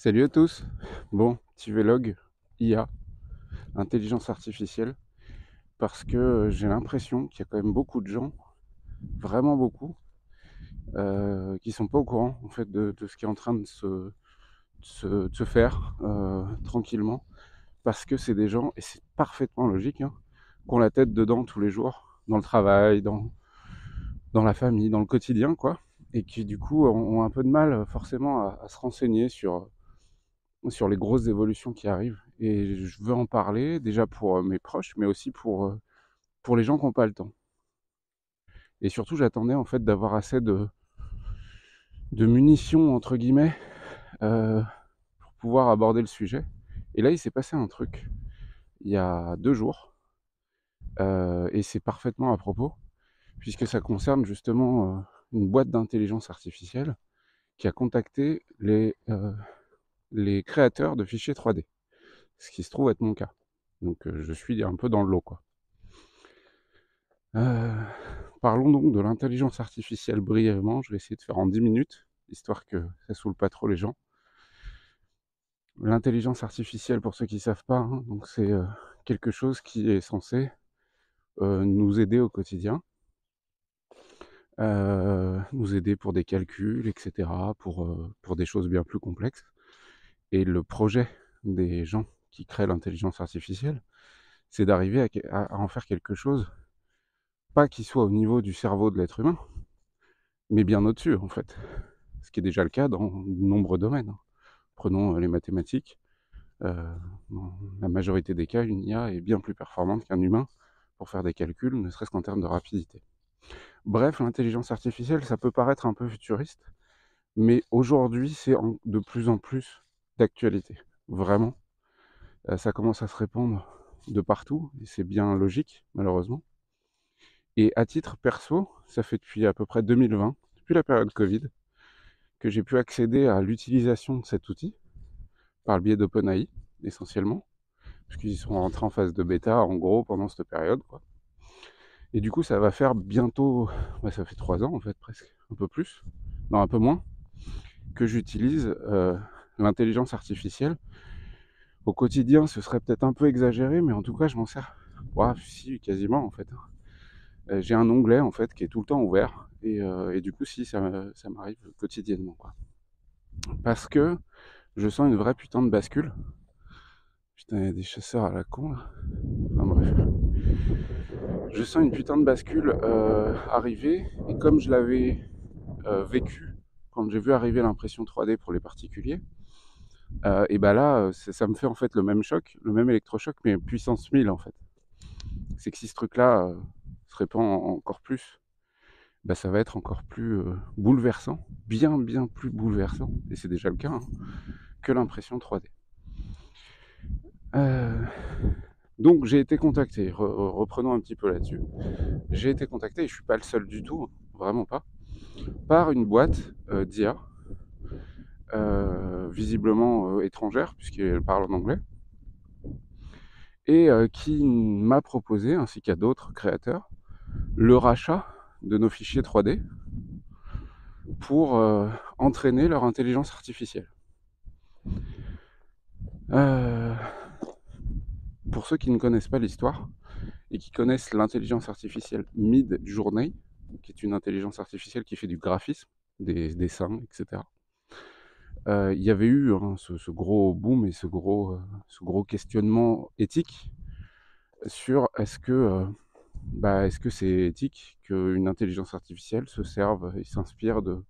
Salut à tous. Bon, petit vlog IA, intelligence artificielle, parce que j'ai l'impression qu'il y a quand même beaucoup de gens, vraiment beaucoup, euh, qui sont pas au courant en fait de, ce qui est en train de se, faire euh, tranquillement, parce que c'est des gens, et c'est parfaitement logique, hein, qui ont la tête dedans tous les jours, dans le travail, dans, la famille, dans le quotidien, quoi, et qui du coup ont, un peu de mal forcément à se renseigner sur sur les grosses évolutions qui arrivent. Et je veux en parler déjà pour euh, mes proches, mais aussi pour, euh, les gens qui n'ont pas le temps. Et surtout, j'attendais en fait d'avoir assez de, munitions, entre guillemets, euh, pour pouvoir aborder le sujet. Et là, il s'est passé un truc il y a deux jours, et c'est parfaitement à propos, puisque ça concerne justement une boîte d'intelligence artificielle qui a contacté les, les créateurs de fichiers 3D, ce qui se trouve être mon cas. Donc euh, je suis un peu dans le lot, quoi. Euh, parlons donc de l'intelligence artificielle brièvement. Je vais essayer de faire en 10 minutes, histoire que ça saoule pas trop les gens. L'intelligence artificielle, pour ceux qui ne savent pas, hein, c'est euh, quelque chose qui est censé nous aider au quotidien, nous aider pour des calculs, etc., pour des choses bien plus complexes. Et le projet des gens qui créent l'intelligence artificielle, c'est d'arriver à, en faire quelque chose, pas qui soit au niveau du cerveau de l'être humain, mais bien au-dessus, en fait. Ce qui est déjà le cas dans de nombreux domaines. hein. Prenons euh, les mathématiques. Euh, dans la majorité des cas, une IA est bien plus performante qu'un humain pour faire des calculs, ne serait-ce qu'en termes de rapidité. Bref, l'intelligence artificielle, ça peut paraître un peu futuriste, mais aujourd'hui, c'est de plus en plus d'actualité. Vraiment. Euh, ça commence à se répandre de partout, et c'est bien logique, malheureusement. Et à titre perso, ça fait depuis à peu près 2020, depuis la période Covid, que j'ai pu accéder à l'utilisation de cet outil par le biais d'OpenAI, essentiellement, puisqu'ils sont rentrés en phase de bêta, en gros, pendant cette période. Quoi. Et du coup, ça va faire bientôt, ça fait trois ans en fait, presque, un peu plus, non, un peu moins, que j'utilise euh, l'intelligence artificielle. Au quotidien, ce serait peut-être un peu exagéré, mais en tout cas, je m'en sers. Si, quasiment en fait. Euh, j'ai un onglet en fait qui est tout le temps ouvert, et, euh, du coup, si, ça, m'arrive quotidiennement. Parce que je sens une vraie putain de bascule. Putain, il y a des chasseurs à la con là. Enfin bref. Je sens une putain de bascule euh, arriver, et comme je l'avais vécu quand j'ai vu arriver l'impression 3D pour les particuliers, et ben là, ça me fait en fait le même choc, le même électrochoc, mais puissance 1000 en fait. C'est que si ce truc-là se répand en- encore plus, bah, ça va être encore plus bouleversant, bien bien plus bouleversant, et c'est déjà le cas, hein, que l'impression 3D. Euh, donc j'ai été contacté, re- reprenons un petit peu là-dessus. J'ai été contacté, et je suis pas le seul du tout, hein, vraiment pas, par une boîte d'IA, visiblement euh, étrangère, puisqu'elle parle en anglais, et euh, qui m'a proposé, ainsi qu'à d'autres créateurs, le rachat de nos fichiers 3D pour euh, entraîner leur intelligence artificielle. Euh, pour ceux qui ne connaissent pas l'histoire et qui connaissent l'intelligence artificielle Mid-Journey, qui est une intelligence artificielle qui fait du graphisme, des dessins, etc. Il y avait eu hein, ce, gros boom et ce gros, questionnement éthique sur est-ce que bah, est-ce que c'est éthique qu'une intelligence artificielle se serve et s'inspire de,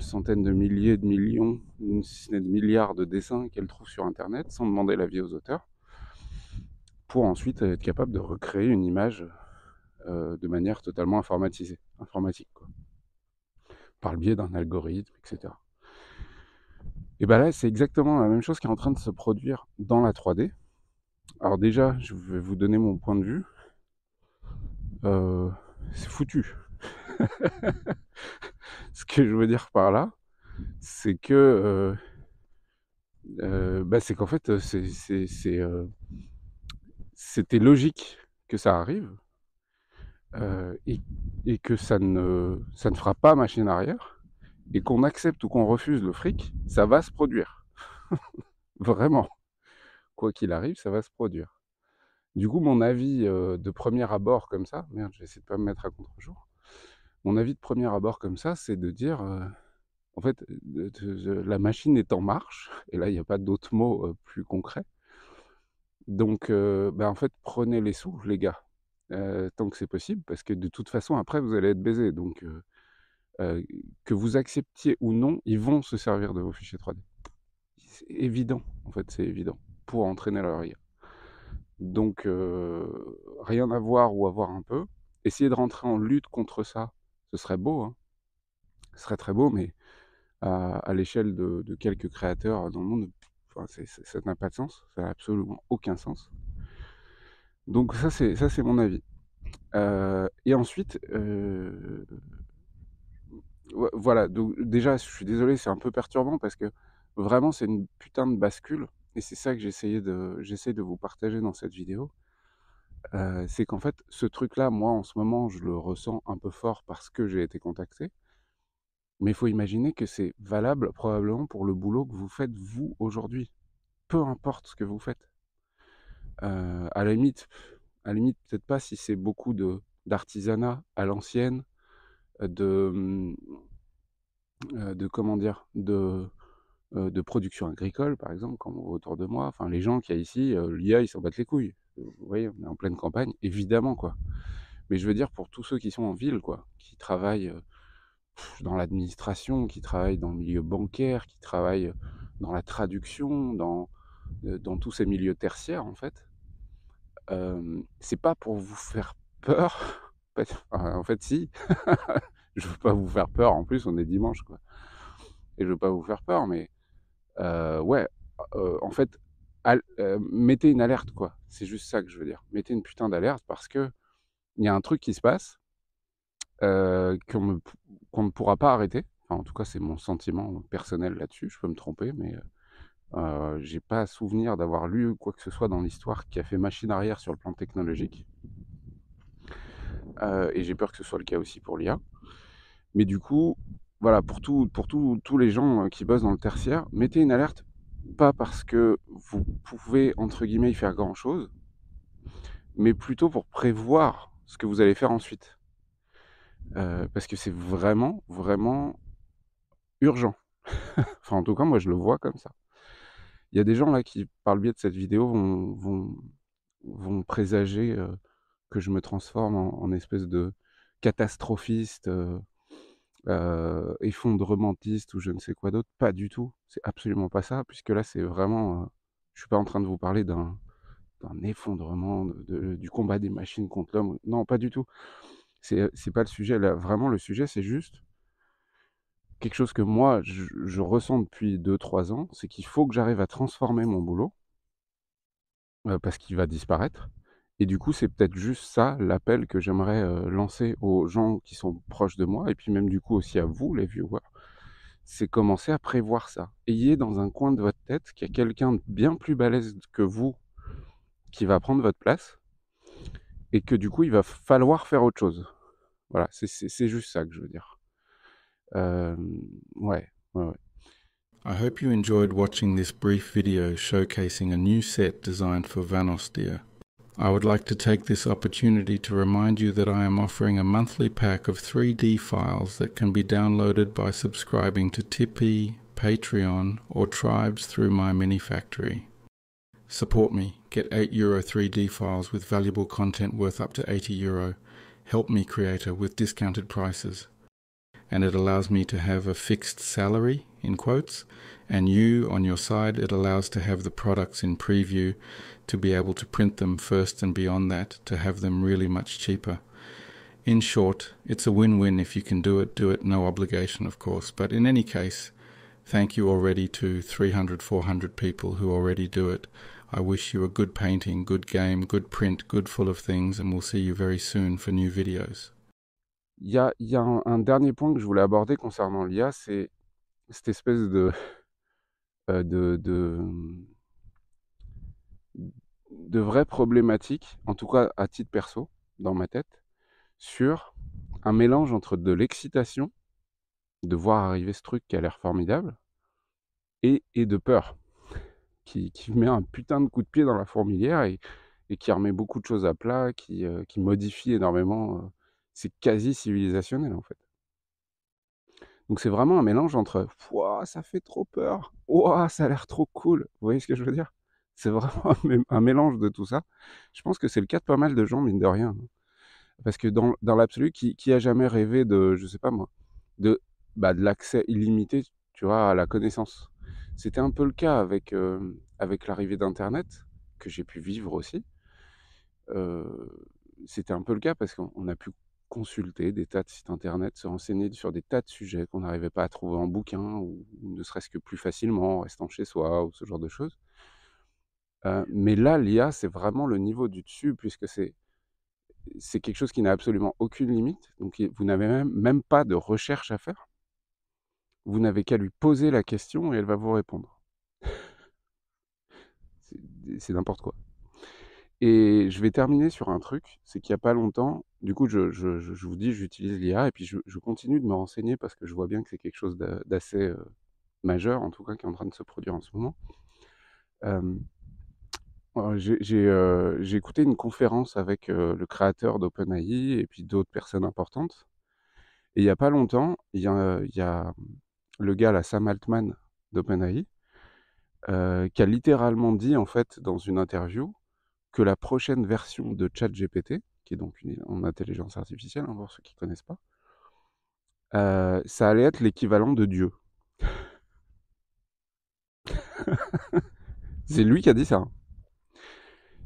centaines de milliers, de millions, si ce n'est de milliards de dessins qu'elle trouve sur Internet sans demander l'avis aux auteurs, pour ensuite être capable de recréer une image de manière totalement informatisée, informatique, par le biais d'un algorithme, etc. Et bien là, c'est exactement la même chose qui est en train de se produire dans la 3D. Alors déjà, je vais vous donner mon point de vue. Euh, c'est foutu. Ce que je veux dire par là, c'est que euh, euh, bah, c'est qu'en fait, euh, c'était logique que ça arrive et, et que ça ne, ça ne fera pas machine arrière et qu'on accepte ou qu'on refuse le fric, ça va se produire. Vraiment. Quoi qu'il arrive, ça va se produire. Du coup, mon avis de premier abord comme ça, merde, je vais essayer de pas me mettre à contre-jour. Mon avis de premier abord comme ça, c'est de dire, en fait, la machine est en marche, et là, il n'y a pas d'autre mot plus concret. Donc, bah, en fait, prenez les sous, les gars, tant que c'est possible, parce que de toute façon, après, vous allez être baisé. Donc, que vous acceptiez ou non, ils vont se servir de vos fichiers 3D. C'est évident, en fait, c'est évident, pour entraîner leur IA. Donc, rien à voir ou avoir un peu. Essayez de rentrer en lutte contre ça, ce serait beau, hein. Ce serait très beau, mais à, l'échelle de, quelques créateurs dans le monde, ça n'a pas de sens, ça n'a absolument aucun sens. Donc ça, c'est ça, c'est mon avis. et ensuite, voilà. Déjà, je suis désolé, c'est un peu perturbant parce que vraiment, c'est une putain de bascule, et c'est ça que j'essayais de, j'essaie de vous partager dans cette vidéo. c'est qu'en fait, ce truc-là, moi, en ce moment, je le ressens un peu fort parce que j'ai été contacté. Mais il faut imaginer que c'est valable probablement pour le boulot que vous faites vous aujourd'hui. Peu importe ce que vous faites. à la limite, limite peut-être pas si c'est beaucoup d'artisanat à l'ancienne, de mmh, de comment dire, de de production agricole par exemple, comme autour de moi. Enfin, les gens qui y a ici, l'IA ils s'en battent les couilles. Vous voyez, on est en pleine campagne, évidemment quoi. Mais je veux dire pour tous ceux qui sont en ville quoi, qui travaillent dans l'administration, qui travaillent dans le milieu bancaire, qui travaillent dans la traduction, dans, dans tous ces milieux tertiaires, en fait, euh, c'est pas pour vous faire peur. En fait, si. je veux pas vous faire peur. En plus, on est dimanche, quoi. Et je veux pas vous faire peur, mais euh, ouais, euh, en fait, mettez une alerte, quoi. C'est juste ça que je veux dire. Mettez une putain d'alerte parce que il y a un truc qui se passe qu'on ne pourra pas arrêter. en tout cas, c'est mon sentiment personnel là-dessus. Je peux me tromper, mais euh, j'ai pas souvenir d'avoir lu quoi que ce soit dans l'histoire qui a fait machine arrière sur le plan technologique. Et j'ai peur que ce soit le cas aussi pour l'IA. Mais du coup, voilà, pour, tout, pour tous les gens qui bossent dans le tertiaire, mettez une alerte, pas parce que vous pouvez, entre guillemets, y faire grand-chose, mais plutôt pour prévoir ce que vous allez faire ensuite. Euh, parce que c'est vraiment, vraiment urgent. enfin, en tout cas, moi, je le vois comme ça. Il y a des gens là qui, par le biais de cette vidéo, vont, vont, vont présager euh, que je me transforme en, espèce de catastrophiste, euh, effondrementiste ou je ne sais quoi d'autre. Pas du tout. C'est absolument pas ça, puisque là, c'est vraiment. je suis pas en train de vous parler d'un effondrement, du combat des machines contre l'homme. Non, pas du tout. C'est pas le sujet. Vraiment, le sujet, c'est juste quelque chose que moi, je, ressens depuis 2-3 ans, c'est qu'il faut que j'arrive à transformer mon boulot euh, parce qu'il va disparaître. Et du coup, c'est peut-être juste ça l'appel que j'aimerais lancer aux gens qui sont proches de moi, et puis même du coup aussi à vous, les viewers. C'est commencer à prévoir ça. Ayez dans un coin de votre tête qu'il y a quelqu'un bien plus balèze que vous qui va prendre votre place, et que du coup, il va falloir faire autre chose. Voilà, c'est juste ça que je veux dire. Euh, ouais, ouais, ouais. I hope you enjoyed watching this brief video showcasing a new set designed for Vanostia. I would like to take this opportunity to remind you that I am offering a monthly pack of 3D files that can be downloaded by subscribing to Tipeee, Patreon, or Tribes through my mini factory. Support me, get 8 Euro 3D files with valuable content worth up to 80 Euro. Help me creator with discounted prices. And it allows me to have a fixed salary, in quotes, and you on your side, it allows to have the products in preview, to be able to print them first and beyond that, to have them really much cheaper. In short, it's a win win if you can do it, do it, no obligation, of course. But in any case, thank you already to 300, 400 people who already do it. I wish you a good painting, good game, good print, good full of things, and we'll see you very soon for new videos. Il y a, un, dernier point que je voulais aborder concernant l'IA, c'est cette espèce de, euh, de, de, de vraie problématique, en tout cas à titre perso, dans ma tête, sur un mélange entre de l'excitation, de voir arriver ce truc qui a l'air formidable, et, de peur. qui, met un putain de coup de pied dans la fourmilière et, et qui remet beaucoup de choses à plat, qui, euh, qui modifie énormément. C'est quasi civilisationnel en fait. Donc c'est vraiment un mélange entre Ouah, ça fait trop peur, Ouah, ça a l'air trop cool. Vous voyez ce que je veux dire? C'est vraiment un, mé- un mélange de tout ça. Je pense que c'est le cas de pas mal de gens, mine de rien. Parce que dans, l'absolu, qui, qui a jamais rêvé de, je sais pas moi, de, bah, de l'accès illimité, tu vois, à la connaissance? C'était un peu le cas avec, euh, l'arrivée d'Internet, que j'ai pu vivre aussi. Euh, C'était un peu le cas parce qu'on on a pu consulter des tas de sites internet, se renseigner sur des tas de sujets qu'on n'arrivait pas à trouver en bouquin, ou, ne serait-ce que plus facilement en restant chez soi, ou ce genre de choses. Euh, mais là, l'IA, c'est vraiment le niveau du dessus, puisque c'est c'est quelque chose qui n'a absolument aucune limite. Donc, vous n'avez même, pas de recherche à faire. Vous n'avez qu'à lui poser la question et elle va vous répondre. C'est n'importe quoi. Et je vais terminer sur un truc, c'est qu'il n'y a pas longtemps, du coup, je, vous dis, j'utilise l'IA et puis je, continue de me renseigner parce que je vois bien que c'est quelque chose d'a- d'assez euh, majeur, en tout cas, qui est en train de se produire en ce moment. Euh, euh, j'ai écouté une conférence avec le créateur d'OpenAI et puis d'autres personnes importantes. Et il n'y a pas longtemps, il y a, il y a le gars, là, Sam Altman d'OpenAI, qui a littéralement dit, en fait, dans une interview, que la prochaine version de ChatGPT, qui est donc une, en intelligence artificielle, hein, pour ceux qui ne connaissent pas, euh, ça allait être l'équivalent de Dieu. C'est lui qui a dit ça. hein.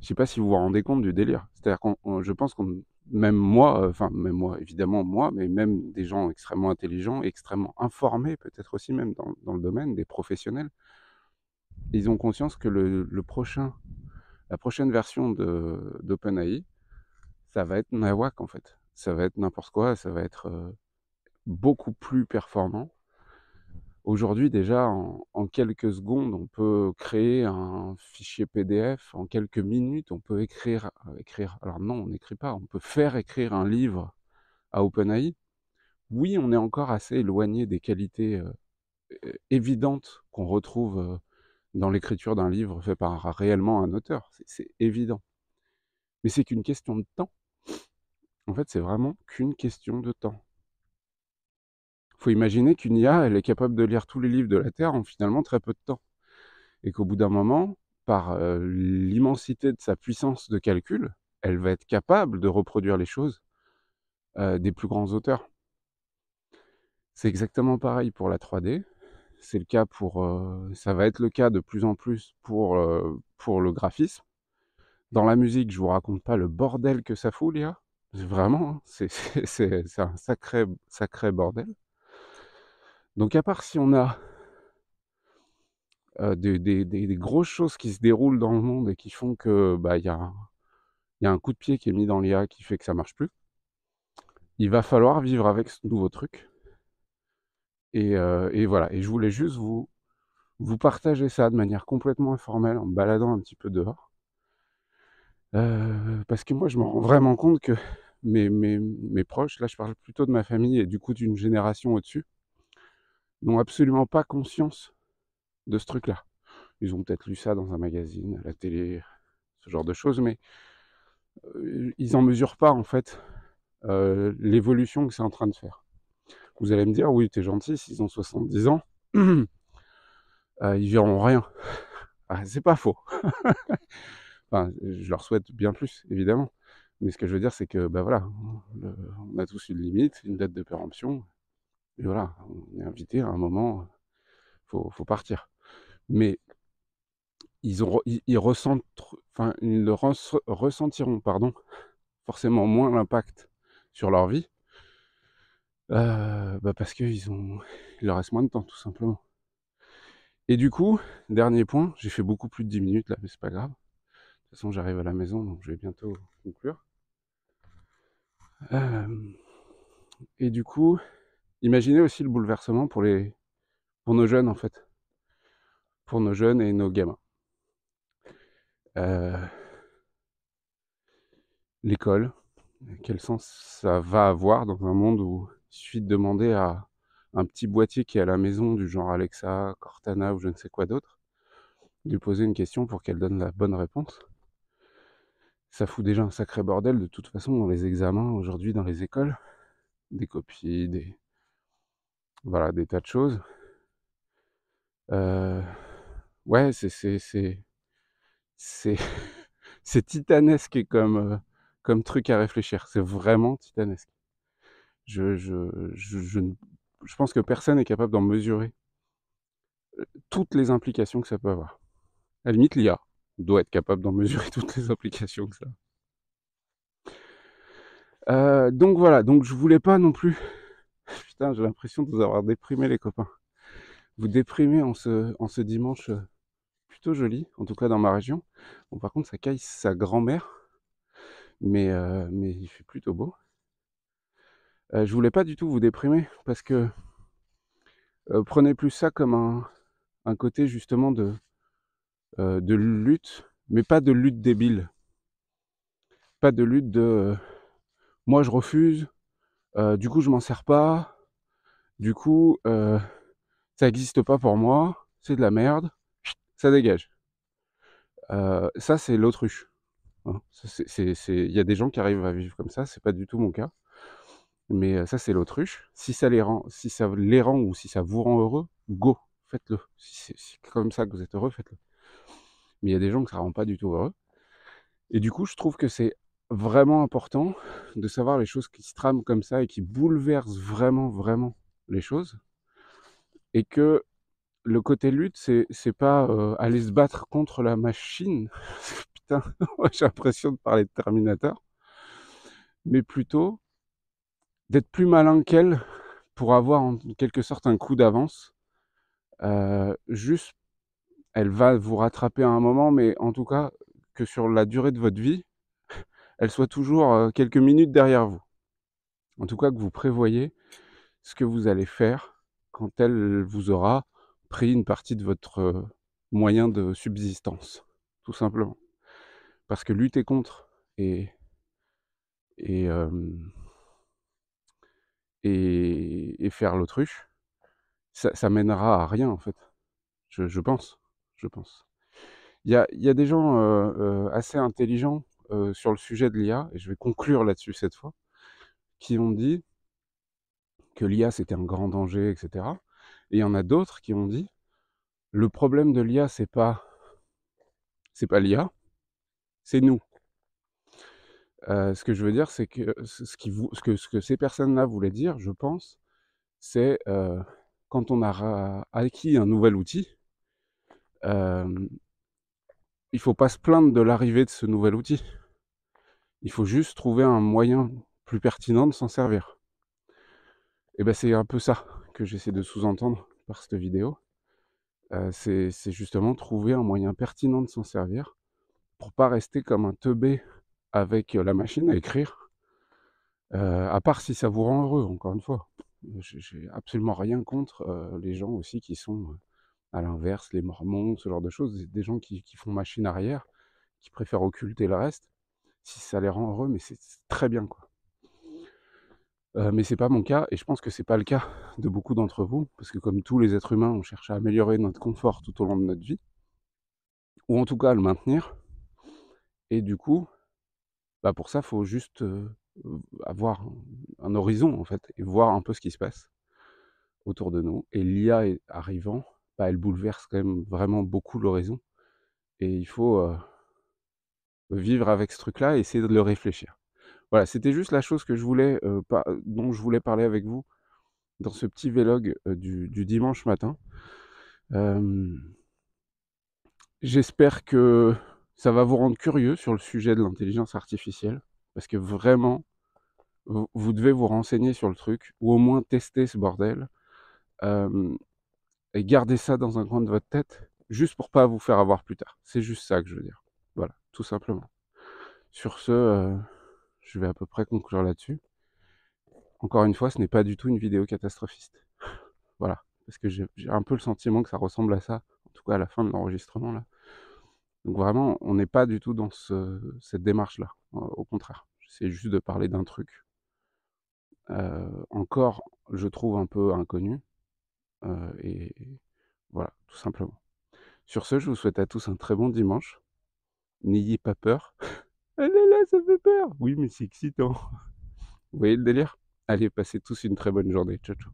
Je sais pas si vous vous rendez compte du délire. C'est-à-dire on- je pense qu'on, même moi, euh, enfin même moi, évidemment moi, mais même des gens extrêmement intelligents, extrêmement informés, peut-être aussi même dans, le domaine, des professionnels, ils ont conscience que le prochain, la prochaine version d'OpenAI, ça va être nawak en fait. Ça va être n'importe quoi, ça va être euh, beaucoup plus performant. Aujourd'hui, déjà, en, quelques secondes, on peut créer un fichier PDF. En quelques minutes, on peut écrire, euh, écrire. Alors non, on n'écrit pas. On peut faire écrire un livre à OpenAI. Oui, on est encore assez éloigné des qualités euh, évidentes qu'on retrouve dans l'écriture d'un livre fait par réellement un auteur. C'est- évident. Mais c'est qu'une question de temps. En fait, c'est vraiment qu'une question de temps. faut imaginer qu'une IA, elle est capable de lire tous les livres de la Terre en finalement très peu de temps. Et qu'au bout d'un moment, par euh, l'immensité de sa puissance de calcul, elle va être capable de reproduire les choses euh, des plus grands auteurs. C'est exactement pareil pour la 3D. C'est le cas pour, ça va être le cas de plus en plus pour, pour le graphisme. Dans la musique, je vous raconte pas le bordel que ça fout, l'IA. Vraiment, hein, c'est un sacré, sacré bordel. Donc à part si on a des, des- grosses choses qui se déroulent dans le monde et qui font que bah il y y a un coup de pied qui est mis dans l'IA qui fait que ça marche plus, il va falloir vivre avec ce nouveau truc. Et, euh, et voilà. Et je voulais juste vous partager ça de manière complètement informelle en me baladant un petit peu dehors. Euh, parce que moi, je me rends vraiment compte que mes, proches, là je parle plutôt de ma famille et du coup d'une génération au-dessus, n'ont absolument pas conscience de ce truc-là. Ils ont peut-être lu ça dans un magazine, à la télé, ce genre de choses, mais euh, ils n'en mesurent pas en fait l'évolution que c'est en train de faire. Vous allez me dire, oui, t'es gentil, s'ils ont 70 ans, euh, ils verront rien. Ah, c'est pas faux. Je leur souhaite bien plus, évidemment. Mais ce que je veux dire, c'est que, ben voilà, on a tous une limite, une date de péremption. Et voilà, on est invité à un moment, faut, faut partir. Mais ils, ont, ils, ils ressentiront, pardon, forcément moins l'impact sur leur vie, euh, bah parce qu'ils ont, leur reste moins de temps, tout simplement. Et du coup, dernier point, j'ai fait beaucoup plus de 10 minutes là, mais c'est pas grave. De toute façon, j'arrive à la maison, donc je vais bientôt conclure. Euh, et du coup, imaginez aussi le bouleversement pour les, pour nos jeunes en fait, pour nos jeunes et nos gamins. Euh, L'école, quel sens ça va avoir dans un monde où il suffit de demander à un petit boîtier qui est à la maison du genre Alexa, Cortana ou je ne sais quoi d'autre, lui poser une question pour qu'elle donne la bonne réponse. Ça fout déjà un sacré bordel de toute façon dans les examens aujourd'hui dans les écoles. Des copies, des. Voilà, des tas de choses. Euh, ouais, c'est. C'est. C'est. C'est titanesque comme, euh, comme truc à réfléchir. C'est vraiment titanesque. Je, pense que personne n'est capable d'en mesurer euh, toutes les implications que ça peut avoir. À la limite, l'IA doit être capable d'en mesurer toutes les implications que ça a. Euh, donc voilà, donc je voulais pas non plus. Putain, j'ai l'impression de vous avoir déprimé les copains. Vous déprimer en ce, dimanche euh, plutôt joli, en tout cas dans ma région. Bon, par contre, ça caille sa grand-mère, mais il fait plutôt beau. Euh, je voulais pas du tout vous déprimer parce que euh, prenez plus ça comme un, côté justement de, euh, de lutte, mais pas de lutte débile. Pas de lutte de moi je refuse, du coup je m'en sers pas, du coup ça n'existe pas pour moi, c'est de la merde, ça dégage. Ça c'est l'autruche. hein. Il y a des gens qui arrivent à vivre comme ça, c'est pas du tout mon cas. Mais ça c'est l'autruche. Si ça les rend, si ça les rend ou si ça vous rend heureux, go, faites-le. Si c'est comme ça que vous êtes heureux, faites-le. Mais il y a des gens que ça rend pas du tout heureux. Et du coup, je trouve que c'est vraiment important de savoir les choses qui se trament comme ça et qui bouleversent vraiment, vraiment les choses. Et que le côté lutte, c'est c'est pas aller se battre contre la machine. Putain, j'ai l'impression de parler de Terminator. Mais plutôt d'être plus malin qu'elle pour avoir en quelque sorte un coup d'avance. Euh, juste, elle va vous rattraper à un moment, mais en tout cas, que sur la durée de votre vie, elle soit toujours euh, quelques minutes derrière vous. En tout cas, que vous prévoyez ce que vous allez faire quand elle vous aura pris une partie de votre euh, moyen de subsistance, tout simplement. Parce que lutter contre et, et, et, faire l'autruche, ça, mènera à rien en fait. Je, pense. Je pense. Il y a, il y a des gens euh, euh, assez intelligents euh, sur le sujet de l'IA, et je vais conclure là-dessus cette fois, qui ont dit que l'IA c'était un grand danger, etc. Et il y en a d'autres qui ont dit le problème de l'IA c'est pas c'est pas l'IA, c'est nous. Ce que je veux dire, c'est que ce, que, ce que ces personnes-là voulaient dire, je pense, c'est quand on a acquis un nouvel outil, il faut pas se plaindre de l'arrivée de ce nouvel outil. Il faut juste trouver un moyen plus pertinent de s'en servir. Et ben c'est un peu ça que j'essaie de sous-entendre par cette vidéo. C'est justement trouver un moyen pertinent de s'en servir pour pas rester comme un teubé avec la machine à écrire. À part si ça vous rend heureux, encore une fois. J'ai absolument rien contre les gens aussi qui sont à l'inverse, les mormons, ce genre de choses, des- gens qui, font machine arrière, qui préfèrent occulter le reste. Si ça les rend heureux, mais c'est c'est très bien quoi. Euh, mais c'est pas mon cas, et je pense que c'est pas le cas de beaucoup d'entre vous, parce que comme tous les êtres humains, on cherche à améliorer notre confort tout au long de notre vie, ou en tout cas à le maintenir. Et du coup, bah pour ça, il faut juste avoir un, horizon en fait, et voir un peu ce qui se passe autour de nous. Et l'IA arrivant, bah, elle bouleverse quand même vraiment beaucoup l'horizon. Et il faut vivre avec ce truc-là et essayer de le réfléchir. Voilà, c'était juste la chose que je voulais, dont je voulais parler avec vous dans ce petit vlog du, dimanche matin. J'espère que ça va vous rendre curieux sur le sujet de l'intelligence artificielle, parce que vraiment, vous, devez vous renseigner sur le truc, ou au moins tester ce bordel, euh, et garder ça dans un coin de votre tête, juste pour pas vous faire avoir plus tard. C'est juste ça que je veux dire. Voilà, tout simplement. Sur ce, euh, je vais à peu près conclure là-dessus. Encore une fois, ce n'est pas du tout une vidéo catastrophiste. Voilà, parce que j'ai un peu le sentiment que ça ressemble à ça, en tout cas à la fin de l'enregistrement là. Donc vraiment, on n'est pas du tout dans ce- cette démarche-là. Au contraire, j'essaie juste de parler d'un truc euh, encore, je trouve un peu inconnu. Euh, et voilà, tout simplement. Sur ce, je vous souhaite à tous un très bon dimanche. N'ayez pas peur. Ah là là, ça fait peur. Oui, mais c'est excitant. Vous voyez le délire? Allez, passez tous une très bonne journée. Ciao, ciao.